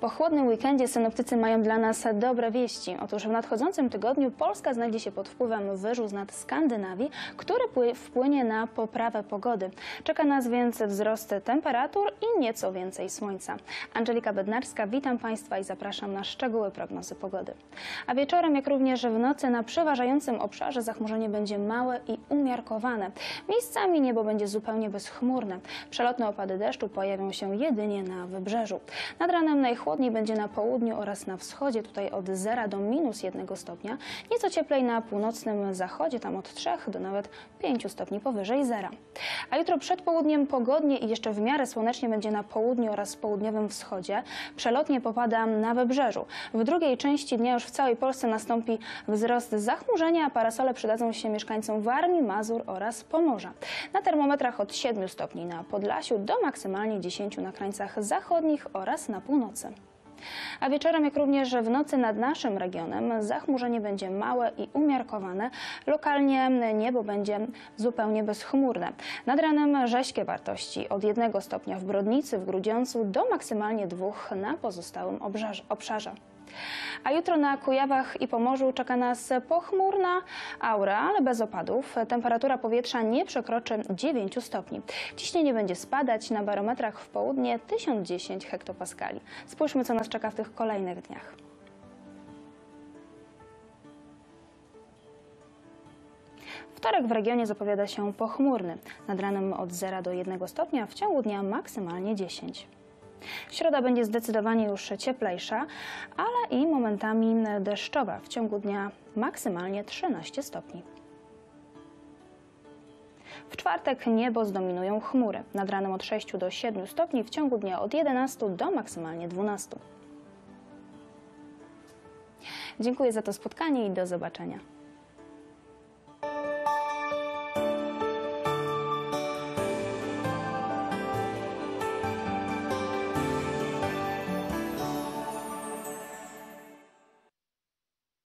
Po chłodnym weekendzie synoptycy mają dla nas dobre wieści. Otóż w nadchodzącym tygodniu Polska znajdzie się pod wpływem wyżu z nad Skandynawii, który pły- wpłynie na poprawę pogody. Czeka nas więc wzrost temperatur i nieco więcej słońca. Angelika Bednarska, witam Państwa i zapraszam na szczegóły prognozy pogody. A wieczorem, jak również w nocy na przeważającym obszarze zachmurzenie będzie małe i umiarkowane. Miejscami niebo będzie zupełnie bezchmurne. Przelotne opady deszczu pojawią się jedynie na wybrzeżu. Nad ranem najchłodniej będzie na południu oraz na wschodzie, tutaj od 0 do minus 1 stopnia. Nieco cieplej na północnym zachodzie, tam od 3 do nawet 5 stopni powyżej zera. A jutro przed południem pogodnie i jeszcze w miarę słonecznie będzie na południu oraz południowym wschodzie. Przelotnie popada na wybrzeżu. W drugiej części dnia już w całej Polsce nastąpi wzrost zachmurzenia, a parasole przydadzą się mieszkańcom Warmii, Mazur oraz Pomorza. Na termometrach od 7 stopni na Podlasiu do maksymalnie 10 na krańcach zachodnich oraz na północy. A wieczorem, jak również w nocy nad naszym regionem, zachmurzenie będzie małe i umiarkowane. Lokalnie niebo będzie zupełnie bezchmurne. Nad ranem rześkie wartości od 1 stopnia w Brodnicy, w Grudziądzu do maksymalnie 2 na pozostałym obszarze. A jutro na Kujawach i Pomorzu czeka nas pochmurna aura, ale bez opadów. Temperatura powietrza nie przekroczy 9 stopni. Ciśnienie będzie spadać na barometrach w południe 1010 hektopaskali. Spójrzmy, co nas czeka w tych kolejnych dniach. Wtorek w regionie zapowiada się pochmurny. Nad ranem od 0 do 1 stopnia, w ciągu dnia maksymalnie 10. Środa będzie zdecydowanie już cieplejsza, ale i momentami deszczowa. W ciągu dnia maksymalnie 13 stopni. W czwartek niebo zdominują chmury. Nad ranem od 6 do 7 stopni, w ciągu dnia od 11 do maksymalnie 12. Dziękuję za to spotkanie i do zobaczenia.